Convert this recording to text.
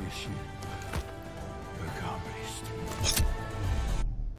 美味。